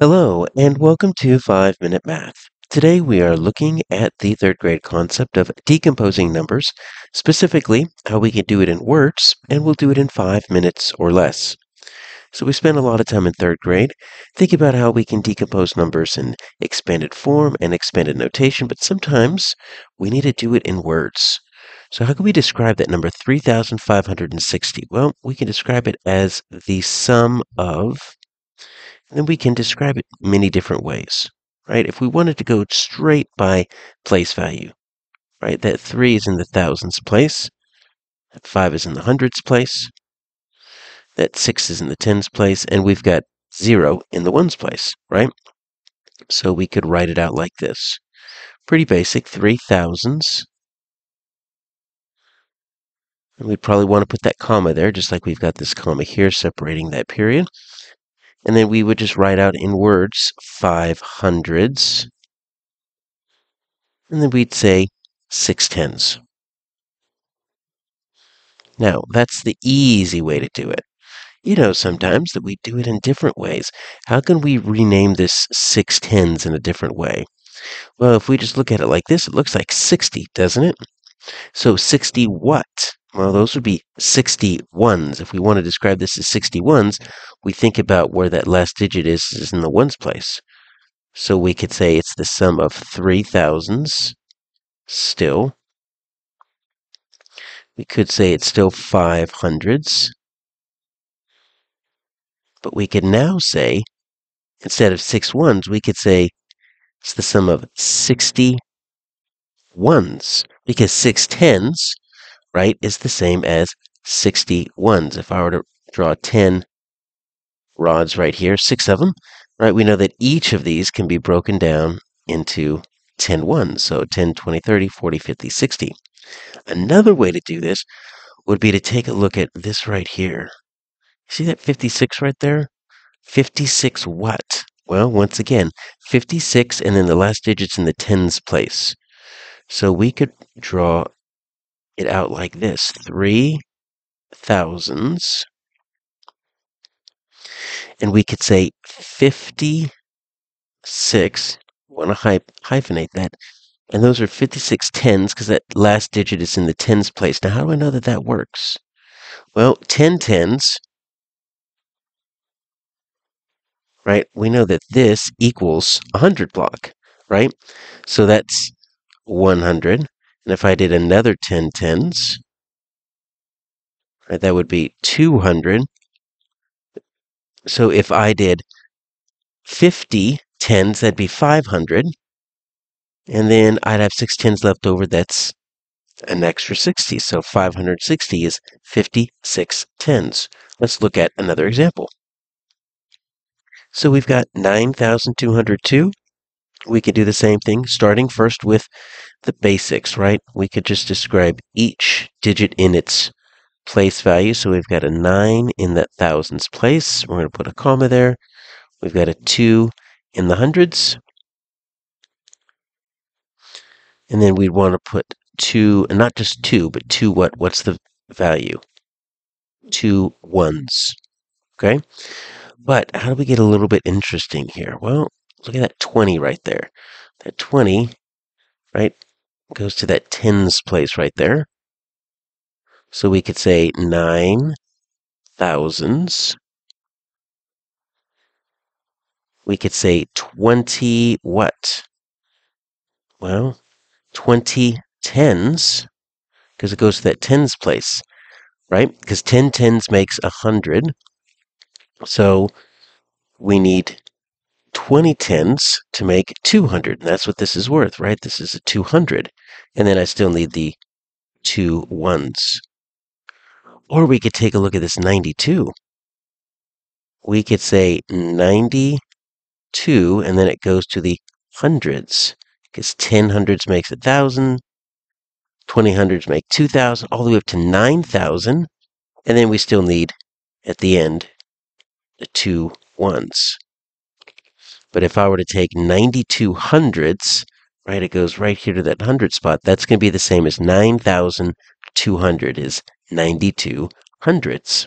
Hello, and welcome to 5 Minute Math. Today we are looking at the third grade concept of decomposing numbers, specifically how we can do it in words, and we'll do it in 5 minutes or less. So we spend a lot of time in third grade thinking about how we can decompose numbers in expanded form and expanded notation, but sometimes we need to do it in words. So how can we describe that number 3,560? Well, we can describe it as the sum of then we can describe it many different ways, right? If we wanted to go straight by place value, right? That 3 is in the thousands place, that 5 is in the hundreds place, that 6 is in the tens place, and we've got 0 in the ones place, right? So we could write it out like this. Pretty basic, 3 thousands. And we'd probably want to put that comma there, just like we've got this comma here separating that period. And then we would just write out in words five hundreds. And then we'd say six tens. Now, that's the easy way to do it. You know sometimes that we do it in different ways. How can we rename this six tens in a different way? Well, if we just look at it like this, it looks like 60, doesn't it? So 60 what? Well, those would be 61s. If we want to describe this as 61s, we think about where that last digit is, is in the ones place. So we could say it's the sum of three thousands still. We could say it's still five hundreds. But we could now say, instead of six ones, we could say it's the sum of 60 ones because six tens right, is the same as 60 ones. If I were to draw 10 rods right here, six of them, right, we know that each of these can be broken down into 10 ones. So 10, 20, 30, 40, 50, 60. Another way to do this would be to take a look at this right here. See that 56 right there? 56 what? Well, once again, 56 and then the last digits in the tens place. So we could draw it out like this three thousands. And we could say 56. want to hy- hyphenate that. And those are 56 tens because that last digit is in the tens place. Now, how do I know that that works? Well, 10 tens, right? We know that this equals a 100 block, right? So that's 100. And if I did another 10 tens, right, that would be 200. So if I did 50 tens, that'd be 500. And then I'd have six tens left over. That's an extra 60. So 560 is 56 tens. Let's look at another example. So we've got 9,202 we could do the same thing, starting first with the basics, right? We could just describe each digit in its place value. So we've got a 9 in that thousands place. We're going to put a comma there. We've got a 2 in the hundreds. And then we'd want to put 2, and not just 2, but 2 what? What's the value? Two ones. Okay? But how do we get a little bit interesting here? Well, Look at that 20 right there. That 20, right, goes to that tens place right there. So we could say nine thousands. We could say 20 what? Well, 20 tens, because it goes to that tens place, right? Because 10 tens makes a 100. So we need 20 tens to make 200. And that's what this is worth, right? This is a 200. And then I still need the two ones. Or we could take a look at this 92. We could say 92, and then it goes to the hundreds, because 10 hundreds makes a 1,000, 20 hundreds make 2,000, all the way up to 9,000. And then we still need, at the end, the two ones. But if I were to take 92 hundredths, right, it goes right here to that hundred spot. That's going to be the same as 9,200 is 92 hundredths.